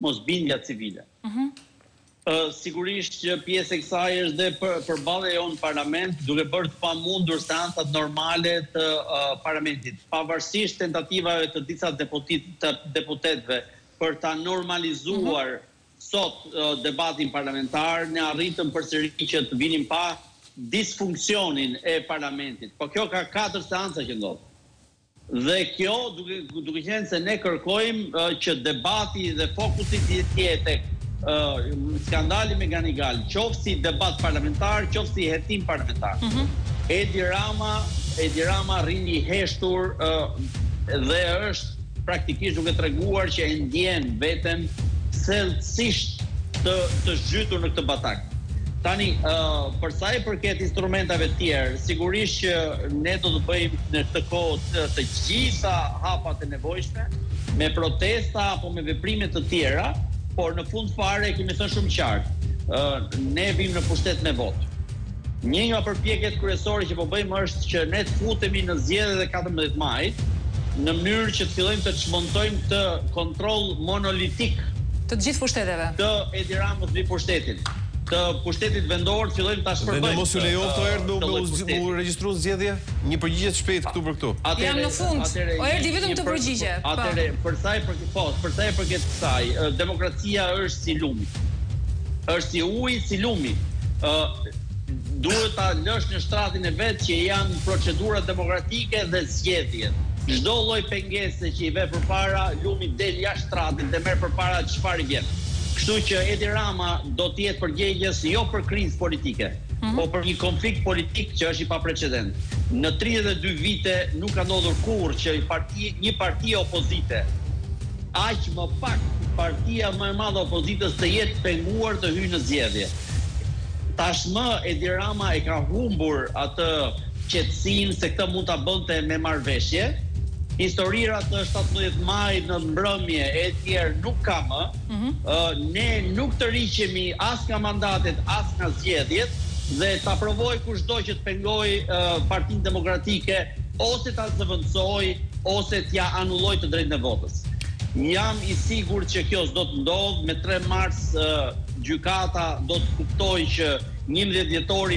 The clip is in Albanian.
Mosbindja civile. Sigurisht që pjesë e kësaj është dhe përballja jonë në Parlament, duke bërë të pamundur seancat normale të Parlamentit. Pavarësisht tentativave të disa deputetëve për ta normalizuar sot debatin parlamentar, ne arritëm përsëri që të vinim në pah disfunksionin e Parlamentit. Po kjo ka katër seanca që ndodh. Dhe kjo duke qenë se ne kërkojmë që debati dhe fokusi të jetë tek skandali McGonigal, qoftë si debat parlamentar, qoftë si hetim parlamentar. Edi Rama, Edi Rama rri i heshtur dhe është praktikisht duke treguar që e ndjen veten thellësisht të zhytur në këtë batak. Tani, për sa i përket instrumentave të tjerë, sigurisht që ne do të bëjmë në këtë kohë të gjitha hapat e nevojshme, me protesta apo me veprime të tjera, por në fund fare e kemi thënë shumë qartë, ne vijmë në pushtet me votë. Një nga përpjekjet kryesore që po bëjmë është që ne të futemi në zgjedhjet e katërmbëdhjetë majit, në mënyrë që të fillojmë të çmontojmë këtë kontroll monolitik. Të gjithë pushteteve. Të Edi Ramës mbi pushtetin. Të pushtetit vendor fillojmë ta shpërbëjmë. Dhe në mos ju lejoftë të erdhë me u me u regjistru në zgjedhje? Një përgjigje të shpejtë këtu për këtu. Jam në fund. O Erdi vetëm këtë përgjigje. Atëherë, për sa i përket, po, për sa i përket kësaj, demokracia është si lumi. Është si uji, si lumi. Ë. Duhet ta lësh në shtratin e vet që janë procedurat demokratike dhe zgjedhjet. Çdo lloj pengese që i ve përpara, lumi del jashtë shtratit dhe merr përpara çfarë vjen. Kështu që Edi Rama do të jetë përgjegjës jo për krizë politike, po për një konflikt politik që është i paprecedent. Në tridhjetë e dy vite nuk ka ndodhur kurrë që parti, një parti opozite, aq më pak partia më e madhe e opozitës të jetë penguar të hyjë në zgjedhje. Tashmë Edi Rama e ka humbur atë qetësinë se këtë mund ta bënte me marrëveshje. Historira të shtatëmbëdhjetë majit në mbrëmje etj nuk ka më. Ne nuk tërhiqemi as nga mandatet, as nga zgjedhjet dhe ta provojë kushdo që të pengojë Partinë Demokratike ose ta zëvendësojë ose t'ia anullojë të drejtën e votës. Jam i sigurt që kjo s'do të ndodhë, me tre mars gjykata do të kuptojë që njëmbëdhjetë dhjetori